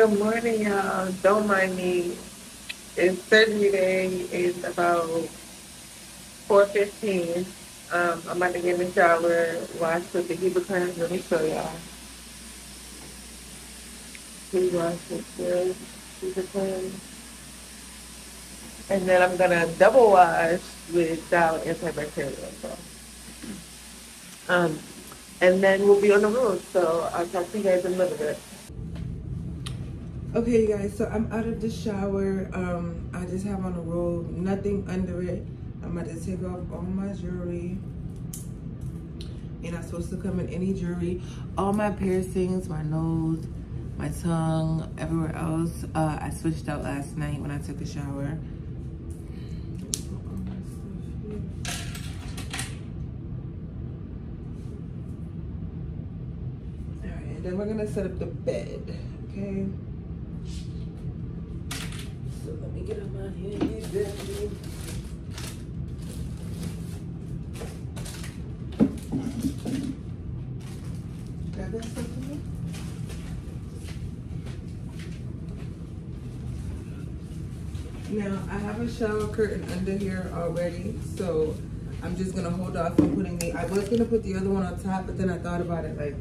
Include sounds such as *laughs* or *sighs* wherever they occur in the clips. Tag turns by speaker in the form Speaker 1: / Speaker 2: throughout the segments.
Speaker 1: Good morning, y'all. Don't mind me. It's surgery day. It's about 4.15. Um, I'm about to get in the shower, wash, with the heat curtains. Let me show y'all. Please wash the heater curtains. And then I'm going to double wash with Dial antibacterial. So. Um, and then we'll be on the road. So I'll talk to you guys in a little bit. Okay, you guys, so I'm out of the shower. Um, I just have on a robe, nothing under it. I'm about to take off all my jewelry. You're not supposed to come in any jewelry. All my piercings, my nose, my tongue, everywhere else, uh, I switched out last night when I took a shower. All right, and then we're gonna set up the bed, okay? Me get out here. He's definitely. Got that? Now, I have a shower curtain under here already, so I'm just gonna hold off on putting the, I was gonna put the other one on top, but then I thought about it, like,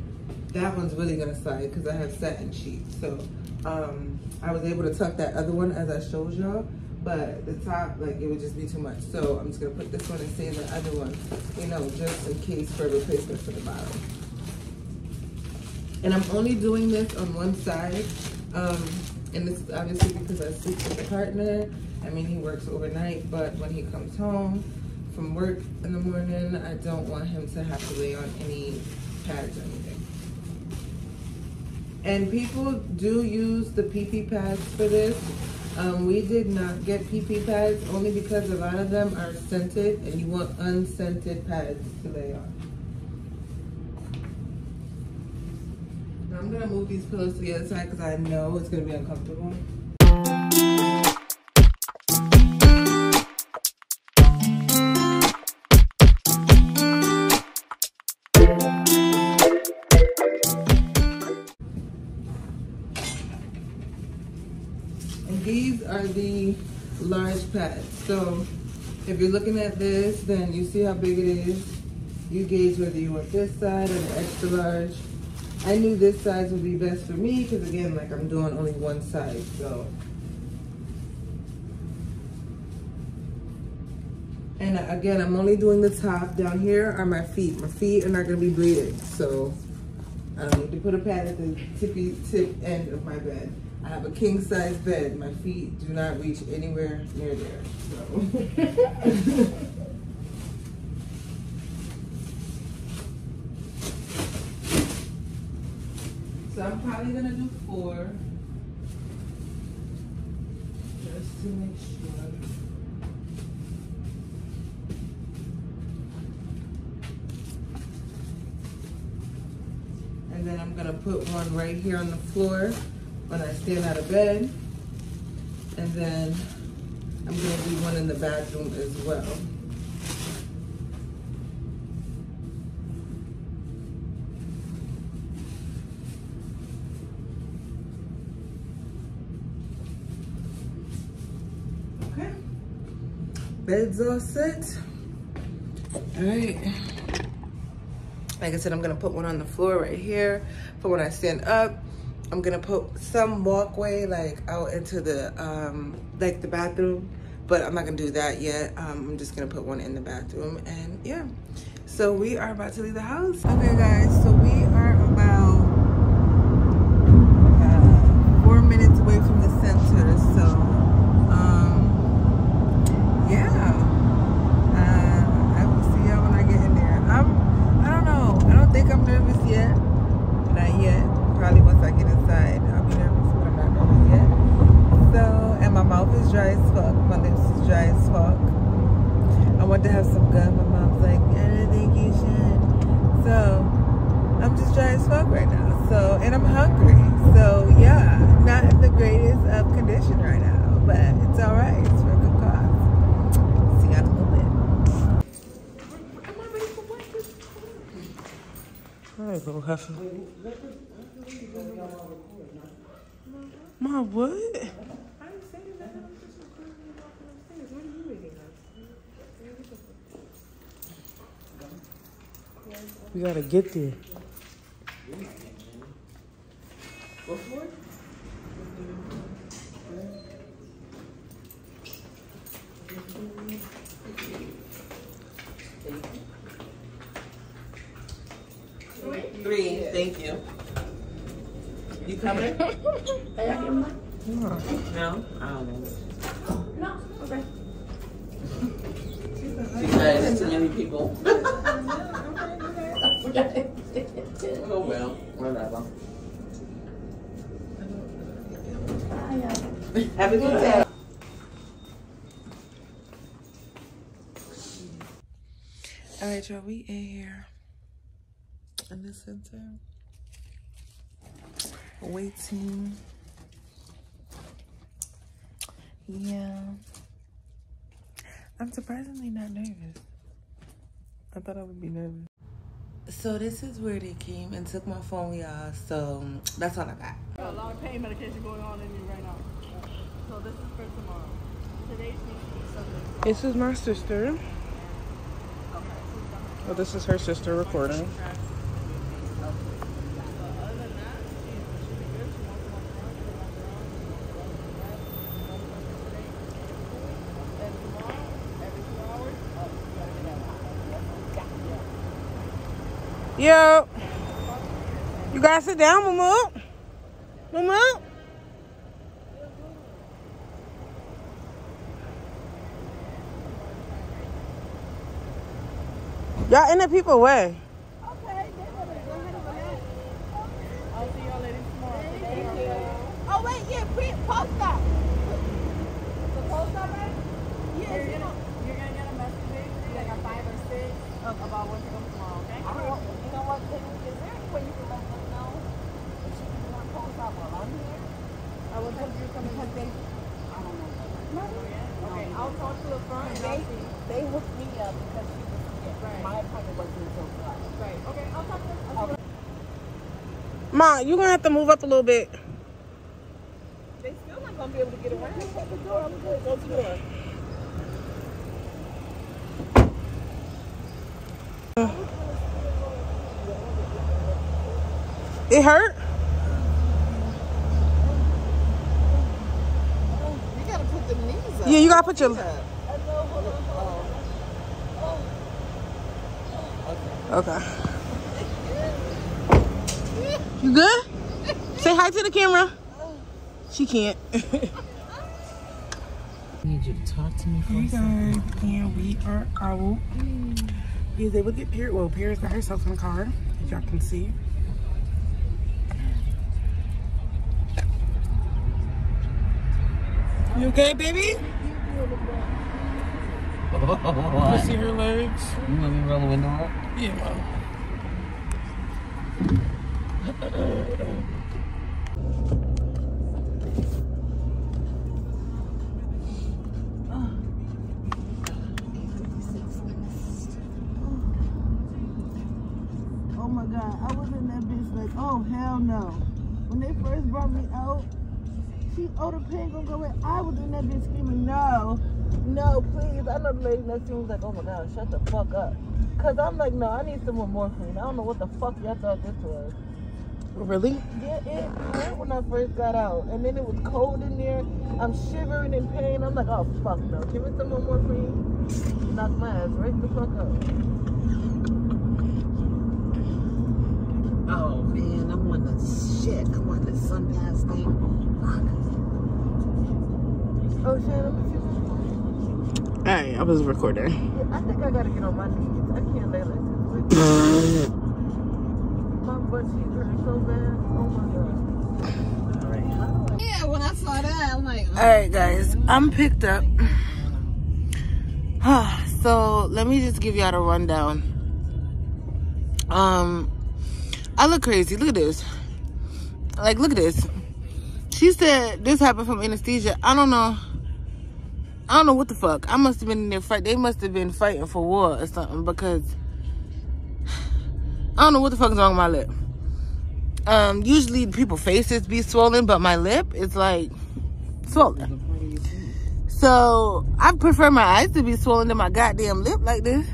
Speaker 1: that one's really gonna slide because I have satin sheets. So um, I was able to tuck that other one as I showed y'all, but the top, like, it would just be too much. So I'm just gonna put this one and save the other one, you know, just in case for replacement for the bottom. And I'm only doing this on one side. Um, and this is obviously because I sleep with a partner. I mean, he works overnight, but when he comes home from work in the morning, I don't want him to have to lay on any pads or anything. And people do use the PP pads for this. Um, we did not get PP pads only because a lot of them are scented and you want unscented pads to lay on. Now I'm gonna move these pillows to the other side because I know it's gonna be uncomfortable. These are the large pads. So if you're looking at this, then you see how big it is. You gauge whether you want this side or the extra large. I knew this size would be best for me because again, like I'm doing only one side, so. And again, I'm only doing the top. Down here are my feet. My feet are not gonna be bleeding, so I don't need to put a pad at the tippy tip end of my bed. I have a king size bed. My feet do not reach anywhere near there, so. So I'm probably gonna do four. Just to make sure. And then I'm gonna put one right here on the floor when I stand out of bed. And then I'm gonna do one in the bathroom as well. Okay. Bed's all set. All right. Like I said, I'm gonna put one on the floor right here for when I stand up. I'm gonna put some walkway like out into the, um, like the bathroom, but I'm not gonna do that yet. Um, I'm just gonna put one in the bathroom and yeah. So we are about to leave the house. Okay guys, so we are about uh, four minutes away from the center. So um, yeah, uh, I will see y'all when I get in there. I'm, I don't know. I don't think I'm nervous yet. Not yet. Probably once I get inside, I'll be nervous, but I'm not nervous yet. So, and my mouth is dry as fuck. My lips is dry as fuck. I want to have some gum. My mom's like, I don't think you should. So, I'm just dry as fuck right now. So, and I'm hungry. So, yeah, not in the greatest of condition right now, but it's all right. It's for a good cause. See y'all in a little bit. Am I ready for My what? We gotta get there.
Speaker 2: Three, thank you. You coming? No? I don't know.
Speaker 3: No, okay.
Speaker 2: She said it's too many people. Oh well, whatever. Have a good day.
Speaker 1: All right, y'all. We in here in the center, waiting. Yeah, I'm surprisingly not nervous. I thought I would be nervous. So this is where they came and took my phone, y'all. So um, that's all I got.
Speaker 3: A lot of pain medication going on in me right now. So this is for tomorrow. Today's needs to be something.
Speaker 1: This is my sister. Well, this is her sister recording. Yo, you guys sit down, Mama. Mama. Y'all in the people way.
Speaker 3: I'll see y'all ladies tomorrow. Thank you.
Speaker 4: Oh wait, yeah, pre post up.
Speaker 3: The post up, right?
Speaker 4: Yeah,
Speaker 3: You're gonna, you're gonna get a message like a five or six, about when to come tomorrow, okay?
Speaker 4: I don't, you know what? Can, is there any way you can let them know if she can not post up while I'm here?
Speaker 3: I will tell you coming.
Speaker 4: Because they, I don't know.
Speaker 3: Okay, I'll talk to the front and
Speaker 4: They,
Speaker 3: I'll
Speaker 4: they hooked me up because she was yeah,
Speaker 3: Right.
Speaker 4: My appointment wasn't until five.
Speaker 3: Right, okay, I'll talk to I'll
Speaker 1: Ma, you're gonna have to move up a little bit.
Speaker 4: They still not gonna be able to get around. Shut the door. I'm good. The door.
Speaker 1: It hurt?
Speaker 4: You gotta put the knees up.
Speaker 1: Yeah, you gotta put your. Okay. You good? Say hi to the camera. She can't. *laughs*
Speaker 2: I need you to talk to me for
Speaker 1: Hey
Speaker 2: a second.
Speaker 1: guys, and we are out. We was able to get Pierre. Well, Pierre's got herself in the car, as y'all can see. You okay, baby? *laughs* You see her legs?
Speaker 2: You want me to roll the window up?
Speaker 1: Yeah, well.
Speaker 4: Oh my god, I was in that bitch like, oh hell no. When they first brought me out, she, oh the pain gonna go away. I was in that bitch screaming, no, no, please. I know the lady next to me was like, oh my god, shut the fuck up. Cause I'm like, no, I need some more morphine. I don't know what the fuck y'all thought this was.
Speaker 1: Really?
Speaker 4: Yeah, it hurt when I first got out. And then it was cold in there. I'm shivering in pain. I'm like, oh fuck no. Give me some more morphine. Knock my ass right the fuck up.
Speaker 2: Oh man, I'm on the shit. I'm on the SunPass thing.
Speaker 4: Oh shit, let me see.
Speaker 1: Hey, I was recording.
Speaker 4: Yeah, I think I gotta get on my knees. I can't lay like this. my butt cheeks hurt so bad. Oh my god. Yeah, when I saw that, I'm like,
Speaker 1: All right, guys, I'm picked up. *sighs* so let me just give y'all a rundown. Um, I look crazy. Look at this. Like, look at this. She said this happened from anesthesia. I don't know. I don't know what the fuck. I must have been in there fight. They must have been fighting for war or something because *sighs* I don't know what the fuck is wrong with my lip. Um, usually people faces be swollen, but my lip is like swollen. So I prefer my eyes to be swollen than my goddamn lip like this.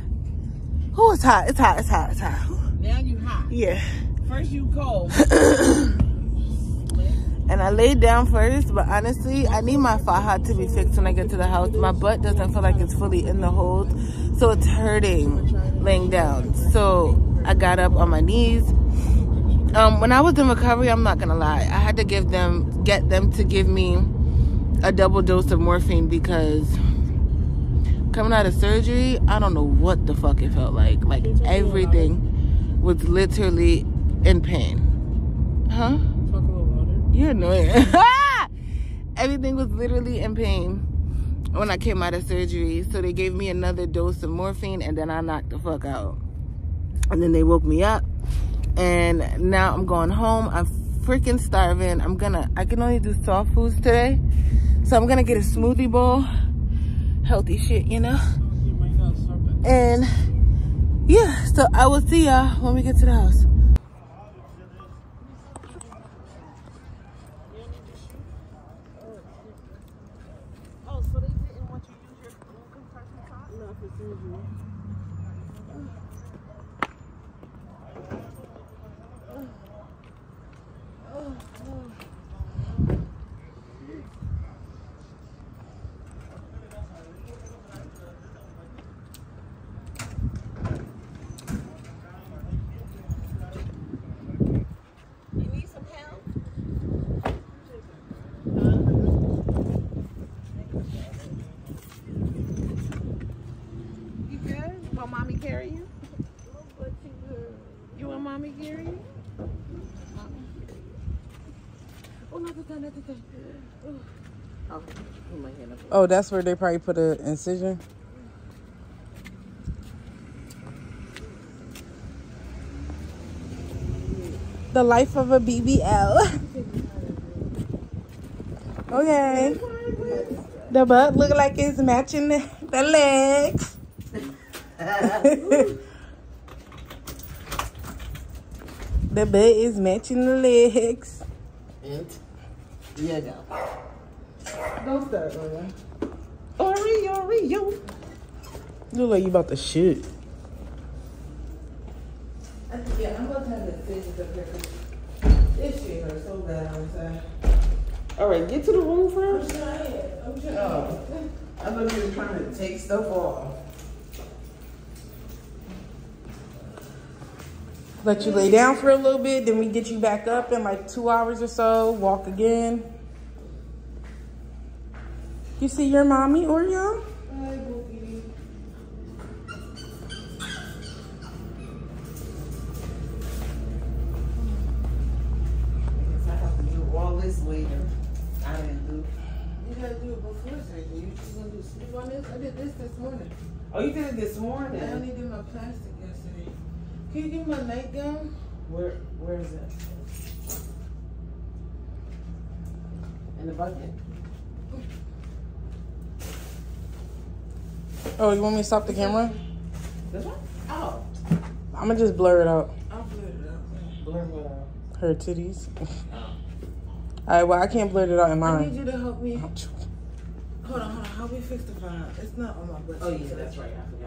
Speaker 1: Oh, it's hot. It's hot. It's hot. It's hot.
Speaker 2: Now you hot.
Speaker 1: Yeah.
Speaker 2: First you cold. *coughs*
Speaker 1: And I laid down first, but honestly, I need my faja to be fixed when I get to the house. My butt doesn't feel like it's fully in the hold, so it's hurting laying down. So I got up on my knees. Um, when I was in recovery, I'm not gonna lie, I had to give them, get them to give me a double dose of morphine because coming out of surgery, I don't know what the fuck it felt like. Like everything was literally in pain. Huh? You're annoying. *laughs* Everything was literally in pain when I came out of surgery. So they gave me another dose of morphine and then I knocked the fuck out. And then they woke me up. And now I'm going home. I'm freaking starving. I'm gonna, I can only do soft foods today. So I'm gonna get a smoothie bowl. Healthy shit, you know? And yeah, so I will see y'all when we get to the house.
Speaker 2: Oh, so they didn't want you to use your own compression top?
Speaker 4: No, for surgery.
Speaker 2: You need some help? You good? Want mommy carry you? You want mommy carry you? Oh, not the time, not the time. Oh,
Speaker 5: that's where they probably put an incision. The life of a BBL. *laughs* okay. The butt look like it's matching the, the legs. *laughs* the butt is matching the legs.
Speaker 2: And you go.
Speaker 5: Don't start, Lola.
Speaker 2: Ori, Ori, yo.
Speaker 5: Look like you about to shoot.
Speaker 1: Yeah, I'm about to have the stitches up here. This shit hurts so bad on the side.
Speaker 2: All right, get to the room first.
Speaker 1: I'm trying.
Speaker 2: Oh, I thought you were trying to take stuff off.
Speaker 5: Let you lay down for a little bit, then we get you back up in like two hours or so, walk again. You see your mommy, Oreo?
Speaker 2: I have to do all this later. I didn't do.
Speaker 1: You gotta do it before surgery. You just gonna do sleep on this? I did this this morning.
Speaker 2: Oh, you did it this morning.
Speaker 1: I only did my plastic yesterday. Can you give me my nightgown?
Speaker 2: Where, where is it? In the bucket.
Speaker 5: Oh, you want me to stop the camera?
Speaker 2: This one? Oh,
Speaker 5: I'm gonna just blur it out.
Speaker 1: I'll blur it out.
Speaker 2: blur what out?
Speaker 5: Her titties.
Speaker 2: Oh.
Speaker 5: All right, well, I can't blur it out in mine.
Speaker 1: I need you to help me. Hold on, hold on. How we fix the file? It's not on my butt.
Speaker 2: Oh, yeah, that's right. I forgot about that.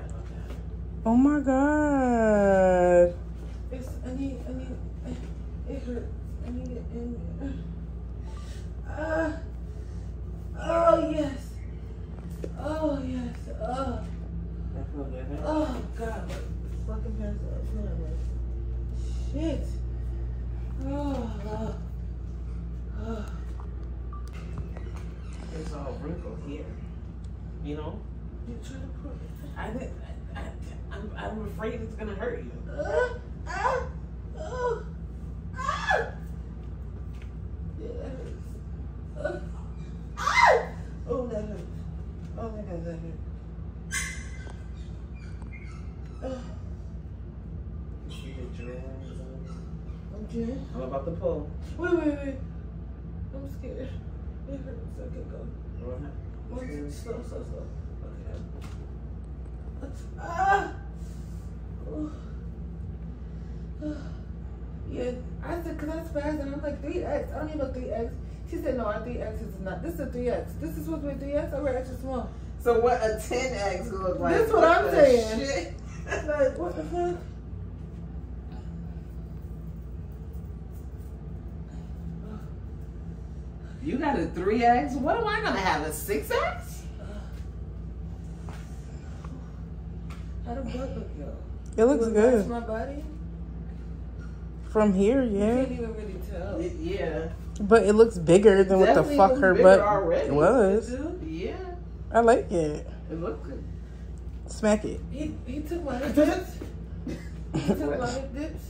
Speaker 5: Oh my God.
Speaker 1: It's, I need, I need, it hurts. I need it in there. Ah. oh, yes. Oh, yes. Oh,
Speaker 2: That feel good, huh?
Speaker 1: oh, God. Fucking pants are feeling like shit. Oh, oh, oh.
Speaker 2: It's all wrinkled here. You know?
Speaker 1: You trying to put it?
Speaker 2: I didn't. I, I, I'm, I'm afraid it's gonna hurt you.
Speaker 1: Ah, ah, oh, ah. Yeah, that hurts. Ah, ah. Oh, that hurts. Oh my God, that hurts. Ah,
Speaker 2: You see the dreads on?
Speaker 1: okay.
Speaker 2: I'm about to pull.
Speaker 1: Wait, wait, wait. I'm scared. It hurts. Okay, go. One, slow, slow, slow. Ah. Oh. *sighs* Yeah, I said, to because I spazzed and I'm like, 3X. I don't need no 3X. She said, no, our 3X is not. This is a 3X. This is supposed to be 3X. I wear extra small.
Speaker 2: So what a 10X look like?
Speaker 1: That's what I'm
Speaker 2: the
Speaker 1: saying.
Speaker 2: shit? *laughs*
Speaker 1: Like, what the fuck?
Speaker 2: You got a 3X? What am I gonna have? A 6X?
Speaker 1: How the butt look, yo?
Speaker 5: It looks
Speaker 1: Do it
Speaker 5: good.
Speaker 1: my body?
Speaker 5: From here,
Speaker 1: You
Speaker 5: yeah.
Speaker 1: can't even really tell.
Speaker 2: Yeah.
Speaker 5: But it looks bigger than what the fuck her butt
Speaker 2: already.
Speaker 5: was.
Speaker 2: Yeah.
Speaker 5: I like it.
Speaker 2: It looks good.
Speaker 5: Smack it.
Speaker 1: He, he took my *laughs* hip dips. He took my hip dips.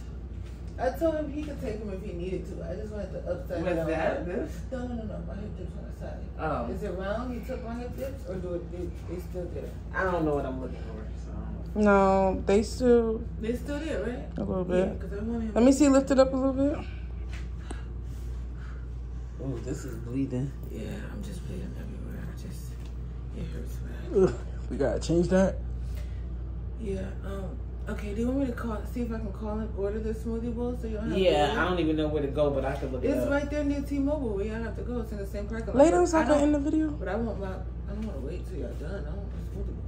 Speaker 1: I told him he could take them if he needed to. I just wanted the upside
Speaker 2: Was
Speaker 1: down.
Speaker 2: that this?
Speaker 1: No, no, no, no. My hip dips on the side.
Speaker 2: Oh.
Speaker 1: Is it round? He took my hip dips, or do it? They, they still there?
Speaker 2: I don't know what I'm looking for. So.
Speaker 5: No, they still
Speaker 1: They still there, right?
Speaker 5: a little bit.
Speaker 1: because I want.
Speaker 5: Let me see. Lift it up a little bit.
Speaker 2: Oh, this is bleeding.
Speaker 1: Yeah, I'm just bleeding everywhere. I just it hurts bad.
Speaker 5: Ugh, we gotta change that.
Speaker 1: Yeah. Um. Okay. Do you want me to call? See if I can call and order the smoothie bowl so you don't have to
Speaker 2: Yeah,
Speaker 1: wait?
Speaker 2: I don't even know where to go, but I can look it
Speaker 1: It's right there near T-Mobile where y'all have to go. It's in the same parking lot.
Speaker 5: Later,
Speaker 1: But
Speaker 5: so I
Speaker 1: I
Speaker 5: can end the video.
Speaker 1: But I want my. I don't want to wait till y'all done. I don't want the smoothie bowl.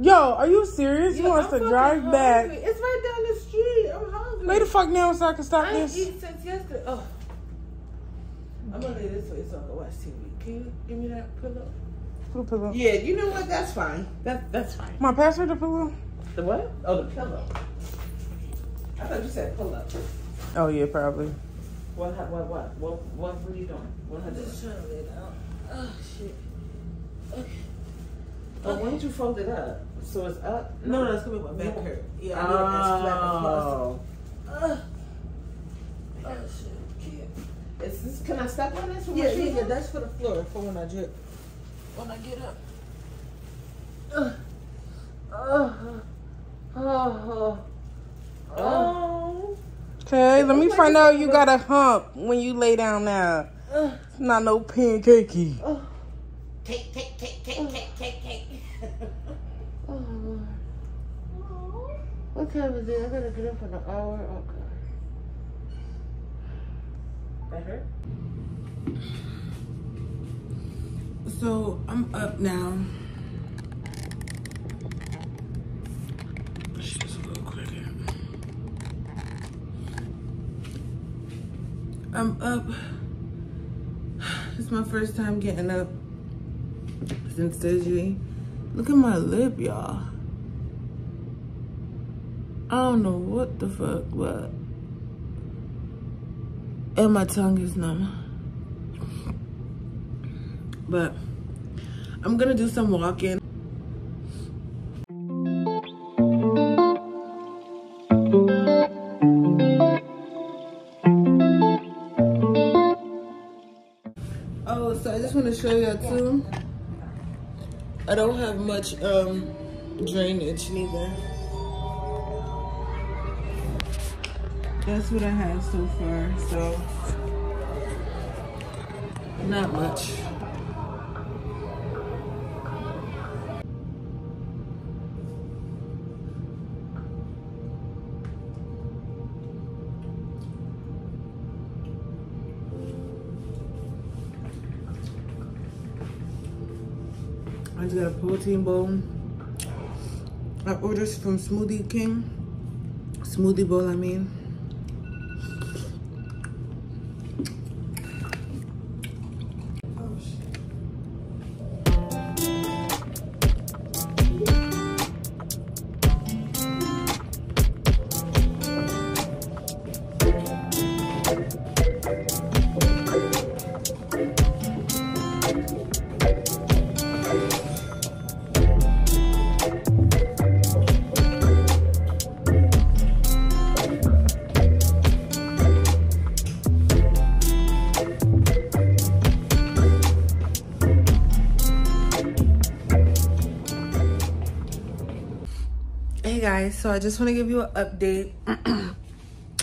Speaker 1: I'm hungry.
Speaker 5: Yo, are you serious? He wants
Speaker 1: I'm
Speaker 5: to drive
Speaker 1: hungry.
Speaker 5: back.
Speaker 1: It's right down the street. I'm hungry.
Speaker 5: Lay the fuck down so I can stop
Speaker 1: I ain't
Speaker 5: this.
Speaker 1: eaten since yesterday. Oh. I'm gonna lay this way so I can watch TV. Can you give me that pillow?
Speaker 5: Put pillow.
Speaker 2: Yeah, you know what? That's fine. That that's fine.
Speaker 5: My password the pillow?
Speaker 2: The what? Oh, the pillow. I thought you said pull up.
Speaker 5: Oh yeah, probably.
Speaker 2: What? What? What? What? What were you doing? What?
Speaker 1: I'm just trying to lay down. Oh shit. Okay.
Speaker 2: Oh, why don't you fold it up so it's up?
Speaker 1: No, no, it's gonna make my back hurt. Yeah, I need it as flat as possible.
Speaker 2: Oh.
Speaker 1: Oh shit. Can't.
Speaker 2: Is this? Can I step on this?
Speaker 1: Yeah, yeah, yeah. That's for the floor for when I drip. When I get up. Ugh. Oh. Oh. Oh.
Speaker 2: Oh.
Speaker 5: Okay, let me
Speaker 2: looks like
Speaker 5: find out you got a hump when you lay down now.
Speaker 1: Ugh.
Speaker 5: It's not no pancakey.
Speaker 1: Oh.
Speaker 2: Cake, cake, cake, cake, cake, cake, cake. *laughs*
Speaker 1: Oh, Lord. What time is it? I gotta get up in an hour. Oh, God.
Speaker 2: That hurt?
Speaker 1: So I'm up now. Let's just a little quicker. I'm up. It's my first time getting up since surgery. Look at my lip, y'all. I don't know what the fuck, but and my tongue is numb. But I'm gonna do some walking. Oh, so I just want to show y'all too. I don't have much um drainage neither. That's what I have so far. So not much. Just got a protein bowl. I ordered from Smoothie King. Smoothie bowl, I mean. Guys, so I just want to give you an update. *clears throat*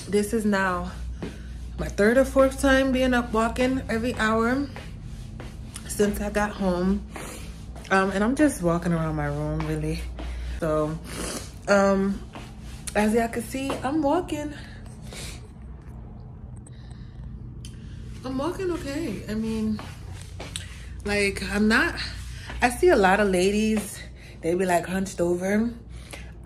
Speaker 1: this is now my third or fourth time being up walking every hour since I got home. Um, and I'm just walking around my room really. So, um, as y'all can see, I'm walking. I'm walking okay. I mean, like I'm not. I see a lot of ladies. They be like hunched over.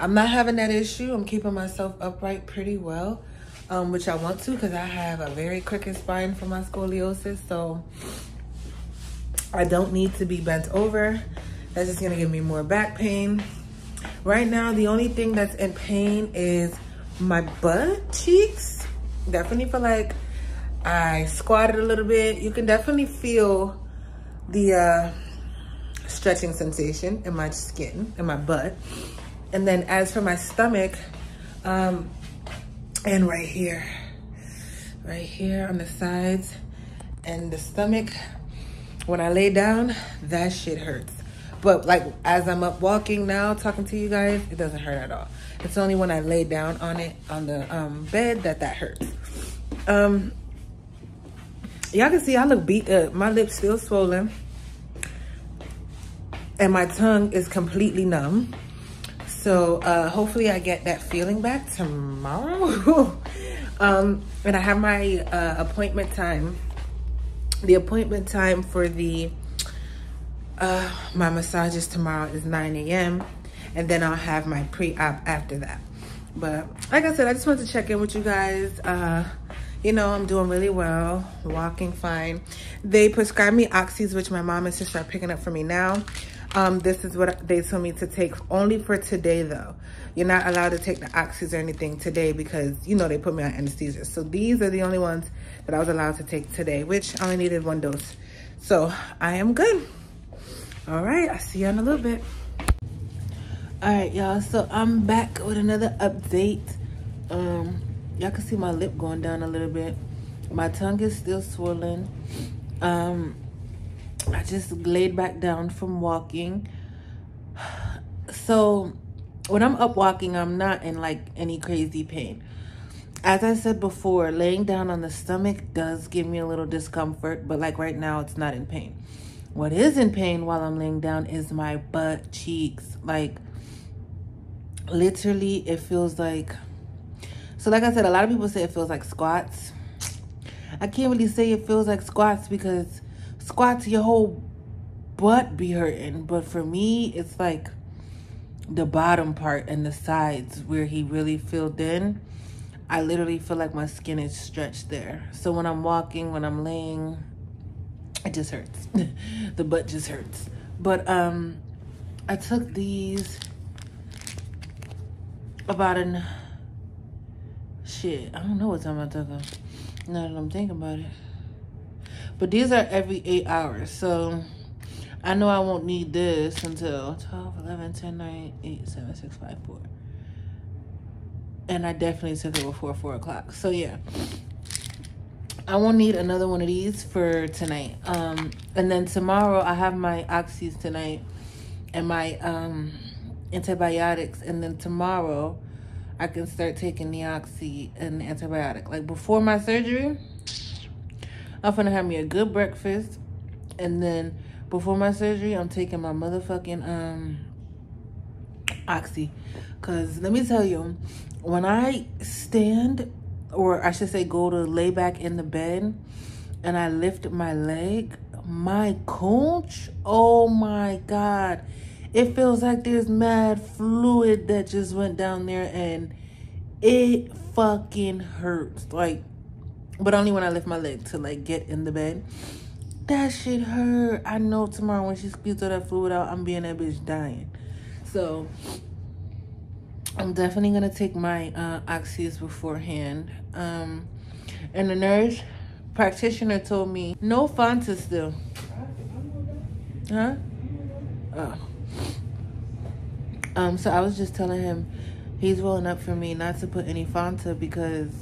Speaker 1: I'm not having that issue. I'm keeping myself upright pretty well, um, which I want to because I have a very crooked spine for my scoliosis. So I don't need to be bent over. That's just gonna give me more back pain. Right now, the only thing that's in pain is my butt cheeks. Definitely feel like I squatted a little bit. You can definitely feel the uh, stretching sensation in my skin, in my butt. And then as for my stomach, um, and right here, right here on the sides and the stomach, when I lay down, that shit hurts. But like as I'm up walking now, talking to you guys, it doesn't hurt at all. It's only when I lay down on it on the um, bed that that hurts. Um, y'all can see I look beat up. My lips still swollen, and my tongue is completely numb. So uh, hopefully I get that feeling back tomorrow. *laughs* um, and I have my uh, appointment time. The appointment time for the uh, my massages tomorrow is 9 a.m. And then I'll have my pre-op after that. But like I said, I just wanted to check in with you guys. Uh, you know, I'm doing really well, walking fine. They prescribed me oxys, which my mom and sister are picking up for me now. Um, this is what they told me to take only for today though. You're not allowed to take the oxys or anything today because, you know, they put me on anesthesia. So these are the only ones that I was allowed to take today, which I only needed one dose. So I am good. All right, I'll see you in a little bit. All right, y'all, so I'm back with another update. Um, y'all can see my lip going down a little bit. My tongue is still swollen. Um, I just laid back down from walking. *sighs* So when I'm up walking, I'm not in like any crazy pain. As I said before, laying down on the stomach does give me a little discomfort, but like right now, it's not in pain. What is in pain while I'm laying down is my butt cheeks. Like, literally, it feels like... So, like I said, a lot of people say it feels like squats. I can't really say it feels like squats because squats, your whole butt be hurting. But for me, it's like the bottom part and the sides where he really filled in. I literally feel like my skin is stretched there. So when I'm walking, when I'm laying, it just hurts *laughs* the butt just hurts but um i took these about an shit i don't know what time i took them now that i'm thinking about it but these are every eight hours so i know i won't need this until 12 11 10 9 8 7 6 5 4 and i definitely took it before four o'clock so yeah I won't need another one of these for tonight. Um, and then tomorrow I have my oxys tonight and my um, antibiotics. And then tomorrow I can start taking the oxy and the antibiotic. Like before my surgery, I'm gonna have me a good breakfast. And then before my surgery, I'm taking my motherfucking um, oxy. Cause let me tell you, when I stand or I should say go to lay back in the bed and I lift my leg, my conch, oh my God. It feels like there's mad fluid that just went down there and it fucking hurts. Like, but only when I lift my leg to like get in the bed. That shit hurt. I know tomorrow when she squeezes all that fluid out, I'm being that bitch dying. So I'm definitely gonna take my uh, oxys beforehand. Um, and the nurse practitioner told me no Fronto still. Huh? Oh. Um, so I was just telling him he's rolling up for me not to put any Fronto because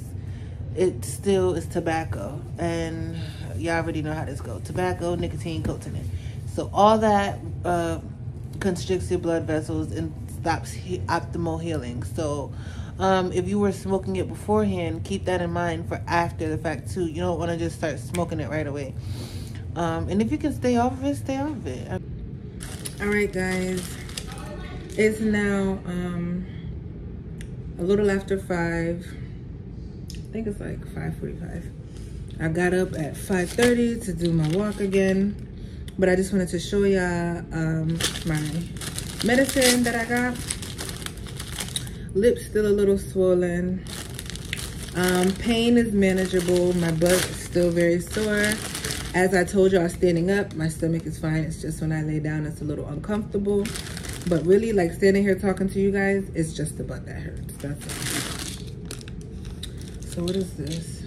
Speaker 1: it still is tobacco. And y'all already know how this goes. Tobacco, nicotine, coating it. So all that uh, constricts your blood vessels and stops he optimal healing. So um, if you were smoking it beforehand, keep that in mind for after the fact too. You don't want to just start smoking it right away. Um, and if you can stay off of it, stay off of it. All right, guys. It's now um, a little after 5. I think it's like 5.45. I got up at 5.30 to do my walk again. But I just wanted to show y'all um, my medicine that I got. Lips still a little swollen. Um, pain is manageable. My butt is still very sore. As I told was standing up. My stomach is fine. It's just when I lay down, it's a little uncomfortable. But really, like standing here talking to you guys, it's just the butt that hurts. That's it. So what is this?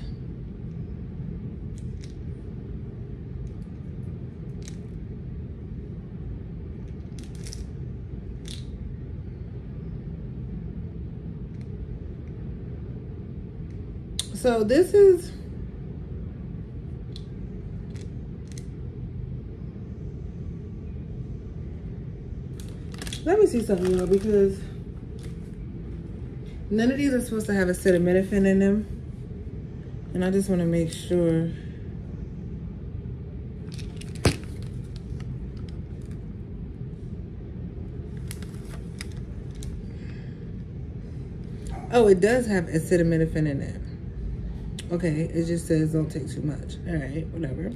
Speaker 1: So this is let me see something y'all because none of these are supposed to have acetaminophen in them and I just want to make sure Oh, it does have acetaminophen in it. Okay, it just says don't take too much. All right, whatever.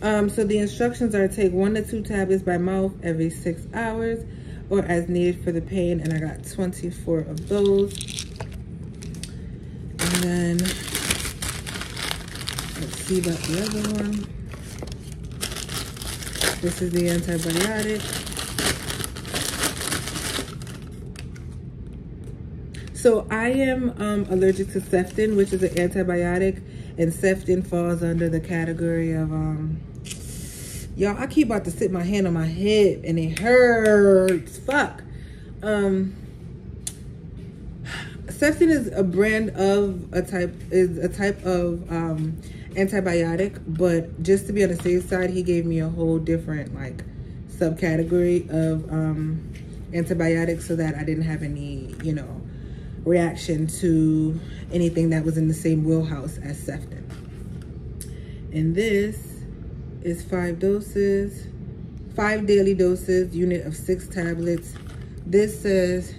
Speaker 1: Um, so the instructions are take one to two tablets by mouth every six hours or as needed for the pain. And I got 24 of those. And then, see about the other one. This is the antibiotic. So I am um, allergic to Ceftin, which is an antibiotic, and Ceftin falls under the category of, um, y'all, I keep about to sit my hand on my head and it hurts, fuck. Um, is a brand of a type, is a type of um, antibiotic, but just to be on the safe side, he gave me a whole different like subcategory of um, antibiotics so that I didn't have any, you know, reaction to anything that was in the same wheelhouse as Ceftin. And this is five doses, five daily doses, unit of six tablets. This says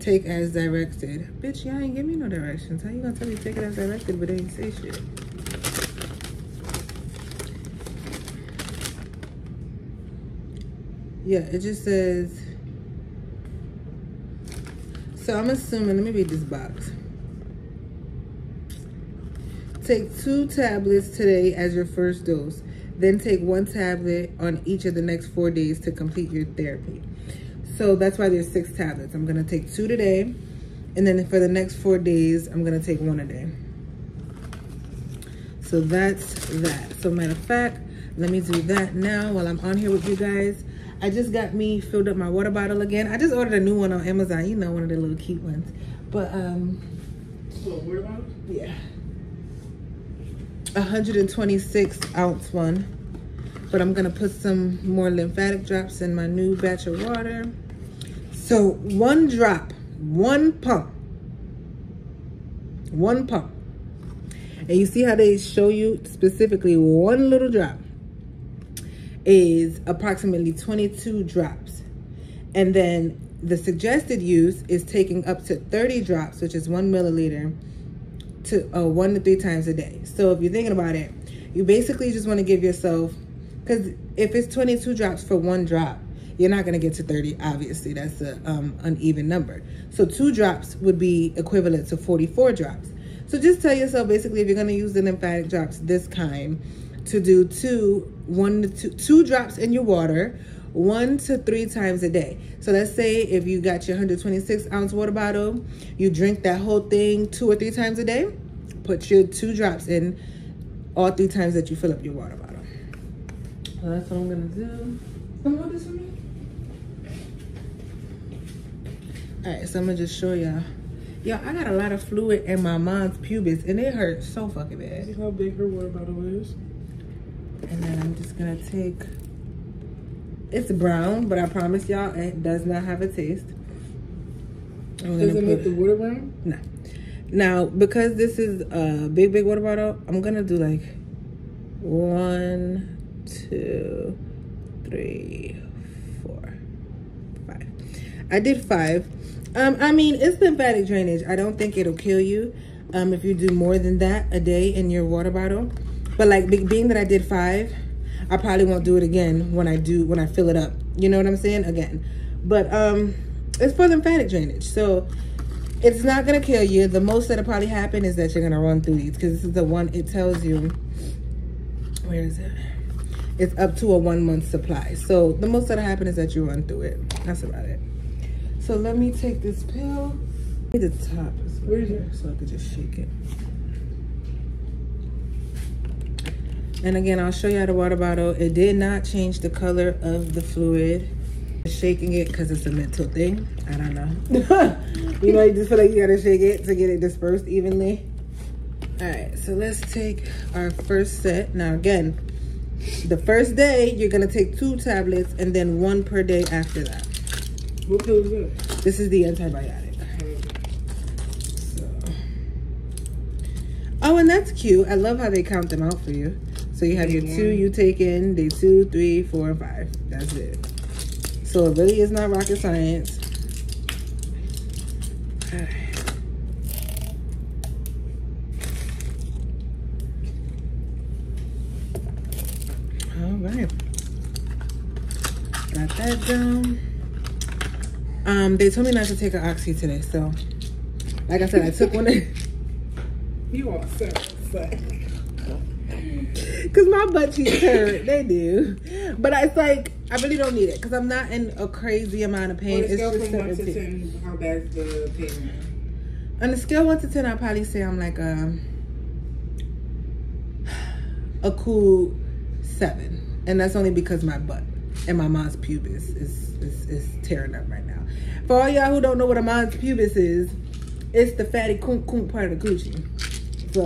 Speaker 1: take as directed. Bitch, y'all ain't give me no directions. How you gonna tell me take it as directed but they ain't say shit? Yeah, it just says so I'm assuming, let me read this box. Take two tablets today as your first dose. Then take one tablet on each of the next four days to complete your therapy. So that's why there's six tablets. I'm gonna take two today. And then for the next four days, I'm gonna take one a day. So that's that. So matter of fact, let me do that now while I'm on here with you guys. I just got me filled up my water bottle again. I just ordered a new one on Amazon. You know, one of the little cute ones. But, um... water bottle? Yeah. 126 ounce one. But I'm going to put some more lymphatic drops in my new batch of water. So, one drop, one pump. One pump. And you see how they show you specifically one little drop is approximately 22 drops. And then the suggested use is taking up to 30 drops, which is one milliliter, to uh, one to three times a day. So if you're thinking about it, you basically just want to give yourself, because if it's 22 drops for one drop, you're not going to get to 30. Obviously, that's an um, uneven number. So two drops would be equivalent to 44 drops. So just tell yourself, basically, if you're going to use the lymphatic drops this kind, to do two, one to two, two drops in your water, one to three times a day. So let's say if you got your 126 ounce water bottle, you drink that whole thing two or three times a day, put your two drops in all three times that you fill up your water bottle. So that's what I'm gonna do. For me. All right, so I'm gonna just show y'all. Yo, I got a lot of fluid in my mons pubis and it hurts so fucking bad.
Speaker 4: See how big her water bottle is?
Speaker 1: And then I'm just gonna take, it's brown, but I promise y'all it does not have a taste.
Speaker 4: I'm does it make the water brown?
Speaker 1: No. Now, because this is a big, big water bottle, I'm gonna do like one, two, three, four, five. I did five. Um, I mean, it's lymphatic drainage. I don't think it'll kill you. um, if you do more than that a day in your water bottle. But like being that I did five, I probably won't do it again when I do when I fill it up. You know what I'm saying? Again, but um, it's for lymphatic drainage, so it's not gonna kill you. The most that'll probably happen is that you're gonna run through these because this is the one it tells you. Where is it? It's up to a one month supply. So the most that'll happen is that you run through it. That's about it. So let me take this pill. The top
Speaker 4: Where is
Speaker 1: here, so I could just shake it. And again, I'll show you how the water bottle. It did not change the color of the fluid. Shaking it because it's a mental thing. I don't know. *laughs* you know, you just feel like you gotta shake it to get it dispersed evenly. All right, so let's take our first set. Now again, the first day, you're gonna take two tablets and then one per day after that.
Speaker 4: What pill is that?
Speaker 1: This is the antibiotic. So. Oh, and that's cute. I love how they count them out for you. So you have your two you take in, day two, three, four, and five. That's it. So it really is not rocket science. All right. Got that down. Um, they told me not to take an oxy today, so like I said, I took one. *laughs*
Speaker 4: You are so sad.
Speaker 1: Cause my butt cheeks hurt. They do, but it's like I really don't need it because I'm not in a crazy amount of pain.
Speaker 4: On a
Speaker 1: It's
Speaker 4: scale
Speaker 1: just
Speaker 4: from one to ten, how bad's the pain?
Speaker 1: On a scale one to ten, I'd probably say I'm like a a cool seven, and that's only because my butt and my mons pubis is is, is tearing up right now. For all y'all who don't know what a mons pubis is, it's the fatty coon coon part of the coochie. So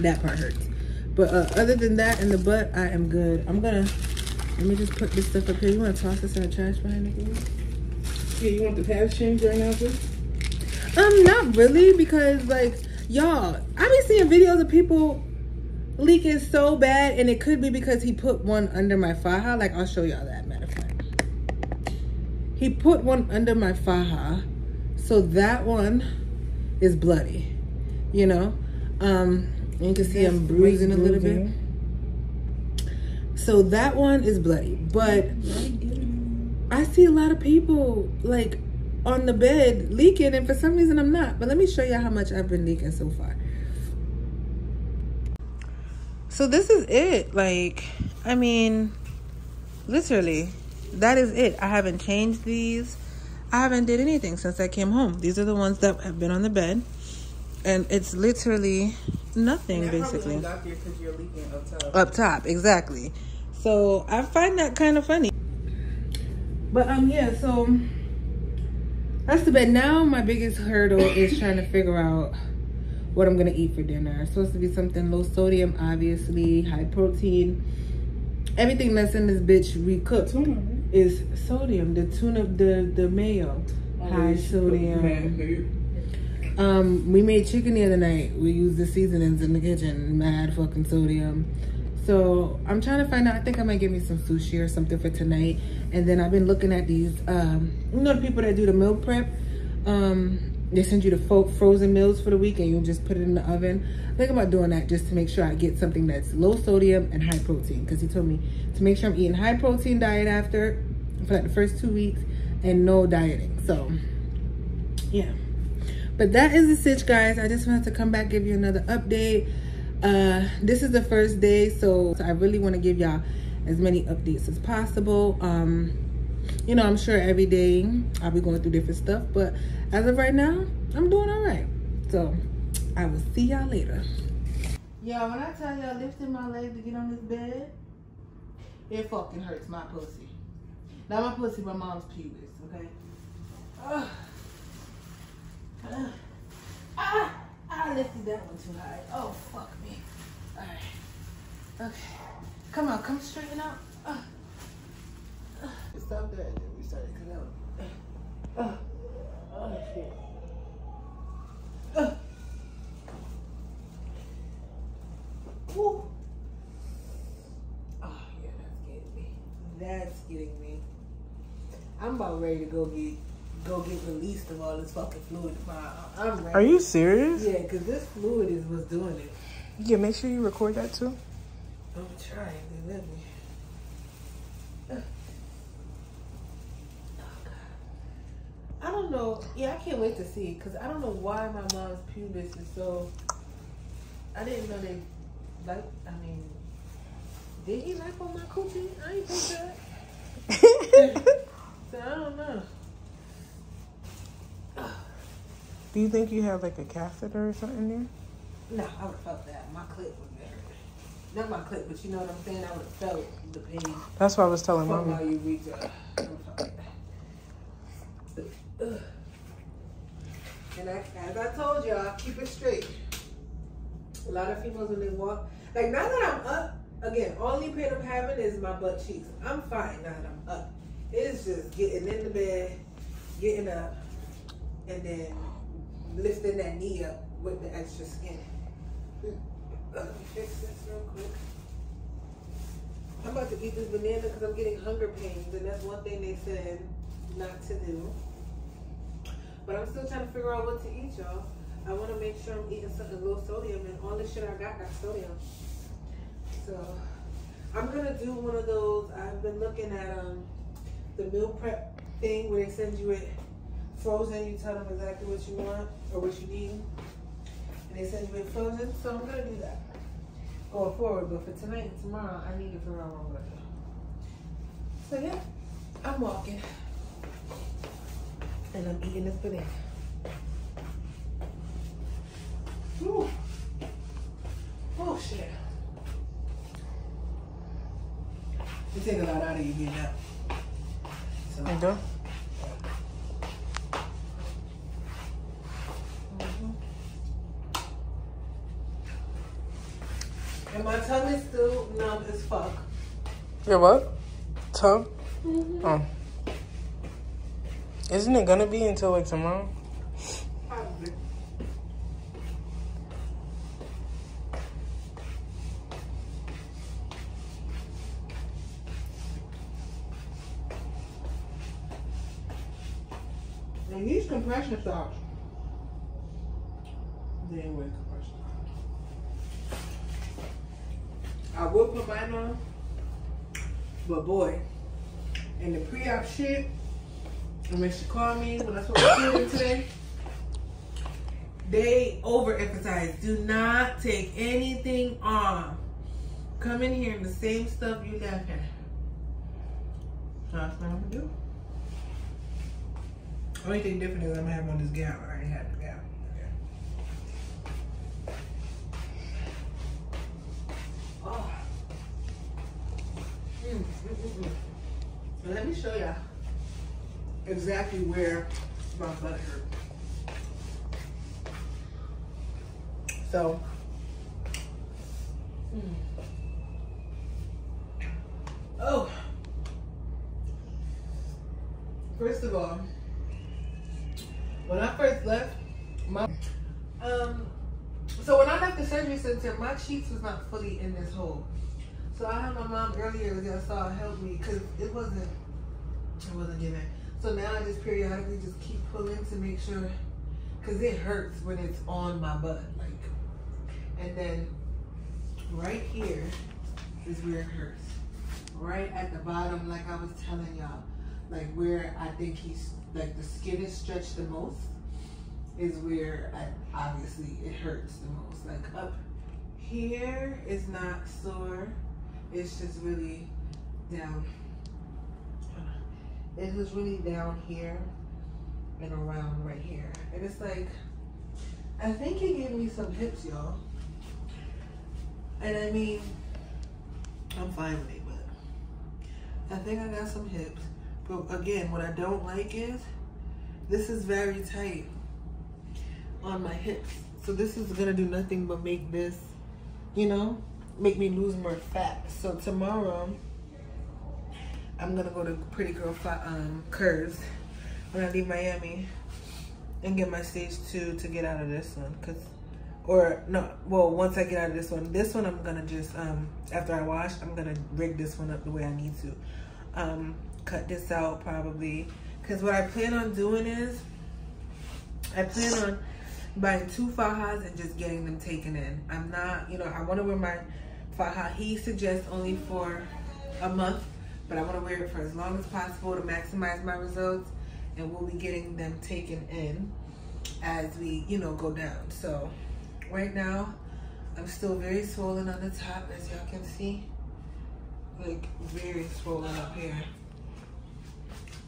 Speaker 1: that part hurts. But uh, other than that, in the butt, I am good. I'm gonna let me just put this stuff up here. You want to toss this in the trash behind the door?
Speaker 4: Yeah, you want the pads changed right now, too?
Speaker 1: Um, not really, because like y'all, I be seeing videos of people leaking so bad, and it could be because he put one under my faja. Like I'll show y'all that. Matter of fact, he put one under my faja, so that one is bloody. You know, um, you can see I'm bruising a little bit. So that one is bloody, but I see a lot of people like on the bed leaking, and for some reason I'm not. But let me show you how much I've been leaking so far. So this is it. Like, I mean, literally, that is it. I haven't changed these. I haven't did anything since I came home. These are the ones that have been on the bed, and it's literally nothing basically.
Speaker 4: got there because you're leaking up top.
Speaker 1: up top exactly. So i find that kind of funny. But um yeah so that's the bed. Now my biggest hurdle is trying to figure out what i'm gonna eat for dinner. It's supposed to be something low sodium obviously high protein. Everything that's in this bitch recooked
Speaker 4: Tuna, right?
Speaker 1: is sodium the tuna the the mayo. High sodium um, we made chicken the other night. We used the seasonings in the kitchen. Mad fucking sodium. So I'm trying to find out. I think I might get me some sushi or something for tonight. And then I've been looking at these. Um, you know the people that do the meal prep. Um, they send you the frozen meals for the week, and you just put it in the oven. I think about doing that just to make sure I get something that's low sodium and high protein. Because he told me to make sure I'm eating high protein diet after for like the first two weeks and no dieting. So yeah. But that is the stitch, guys. I just wanted to come back, give you another update. Uh, this is the first day, so I really want to give y'all as many updates as possible. Um, you know, I'm sure every day I'll be going through different stuff, but as of right now, I'm doing all right. So I will see y'all later. Y'all, when I tell y'all lifting my leg to get on this bed, it fucking hurts my pussy. Not my pussy, my mons pubis, okay? Ugh. Ah, ah, I lifted that one too high. Oh, fuck me. All right. Okay. Come on, come straighten out. Ah. Ah. Stop that, and then we started coming out. Ah. Oh, shit. Woo. Oh, yeah, that's getting me. That's getting me. I'm about ready to go get go get released of all this fucking fluid. I'm ready.
Speaker 5: Are you serious?
Speaker 1: Yeah, because this fluid is what's doing it.
Speaker 5: Yeah, make sure you record that too.
Speaker 1: I'm trying. They let me. *sighs* Oh, I don't know. Yeah, I can't wait to see because I don't know why my mons pubis is so. I didn't know they like. I mean, did he like on my coochie? I ain't think that. *laughs* so I don't know.
Speaker 5: Do you think you have like a catheter or something there?
Speaker 1: No, I would have felt that. My clip would have. Not my clip, but you know what I'm saying? I would have felt the pain
Speaker 5: That's what I was telling mommy.
Speaker 1: how you reach up. I would've felt that. Ugh. And I, as I told y'all, keep it straight. A lot of females when they walk, like now that I'm up, again, only pain I'm having is my butt cheeks. I'm fine now that I'm up. It's just getting in the bed, getting up, and then lifting that knee up with the extra skin. Let me fix this real quick. I'm about to eat this banana because I'm getting hunger pains, and that's one thing they said not to do. But I'm still trying to figure out what to eat, y'all. I want to make sure I'm eating something low sodium, and all this shit I got got sodium. So I'm gonna do one of those. I've been looking at um the meal prep thing where they send you it frozen. You tell them exactly what you want or what you need, and they send you it frozen. So I'm gonna do that going forward. But for tonight and tomorrow, I need to figure out what I'm gonna do. So yeah, I'm walking. And I'm eating this banana. Whew. Oh shit. You take a lot out of you getting up. So,
Speaker 5: do?
Speaker 1: mhm. And my tongue is still numb as fuck.
Speaker 5: Your what? Tongue? Mm-hmm. Oh. Isn't it gonna be until like tomorrow?
Speaker 1: Probably. And these compression socks, they ain't wear compression socks. I will put mine on, but boy, and the pre-op shit, and when she called me when I spoke to her today, they overemphasize. Do not take anything off. Come in here in the same stuff you left here. That's what I'm gonna do. Only thing different is I'm gonna have on this gown. I already had the gown. But let me show y'all exactly where my butt hurt. So, mm. oh, first of all, when I first left, my um, so when I left the surgery center, my cheeks was not fully in this hole. So I had my mom earlier that I saw help me because it wasn't, it wasn't giving. So now I just periodically just keep pulling to make sure, because it hurts when it's on my butt. Like, and then right here is where it hurts. Right at the bottom, like I was telling y'all, like where I think he's, like the skin is stretched the most is where I, obviously it hurts the most. Like up here is not sore. It's just really down. It was really down here and around right here. And it's like, I think he gave me some hips, y'all. And I mean, I'm fine with it, but I think I got some hips. But again, what I don't like is this is very tight on my hips. So this is gonna do nothing but make this, you know, make me lose more fat. So tomorrow, I'm gonna go to Pretty Girl um, Curves when I leave Miami and get my stage two to get out of this one. Cause, or no, well, once I get out of this one, this one I'm gonna just, um, after I wash, I'm gonna rig this one up the way I need to. Um, cut this out probably, cause what I plan on doing is, I plan on buying two fajas and just getting them taken in. I'm not, you know, I want to wear my faja. He suggests only for a month, but I want to wear it for as long as possible to maximize my results. And we'll be getting them taken in as we, you know, go down. So right now, I'm still very swollen on the top, as y'all can see. Like very swollen up here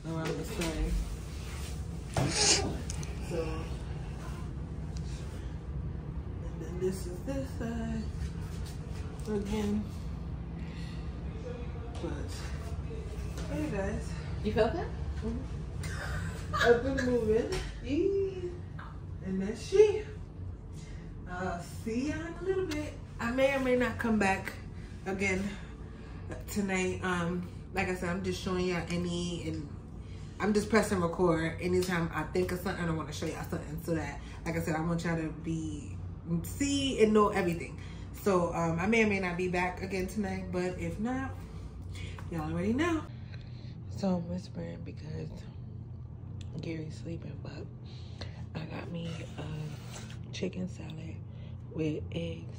Speaker 1: around the side. So, and then this is this side again. But hey guys,
Speaker 2: You felt that?
Speaker 1: I've been moving. And that's she. I'll see ya in a little bit. I may or may not come back again tonight. Um, like I said, I'm just showing y'all any and I'm just pressing record anytime I think of something. I want to show y'all something so that, like I said, I want y'all to be see and know everything. So um, I may or may not be back again tonight, but if not, y'all already know. So I'm whispering because Gary's sleeping, but I got me a chicken salad with eggs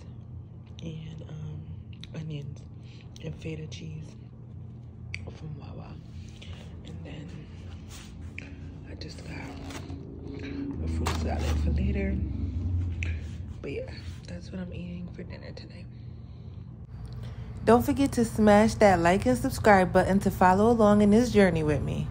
Speaker 1: and um, onions and feta cheese from Wawa. And then I just got a fruit salad for later. But yeah, that's what I'm eating for dinner today. Don't forget to smash that like and subscribe button to follow along in this journey with me.